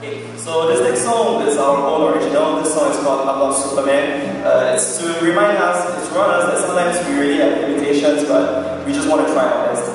So this next song is our own original. This song is called I Superman. Uh, it's to remind us, it's to remind us that sometimes we really have limitations, but we just want to try our best.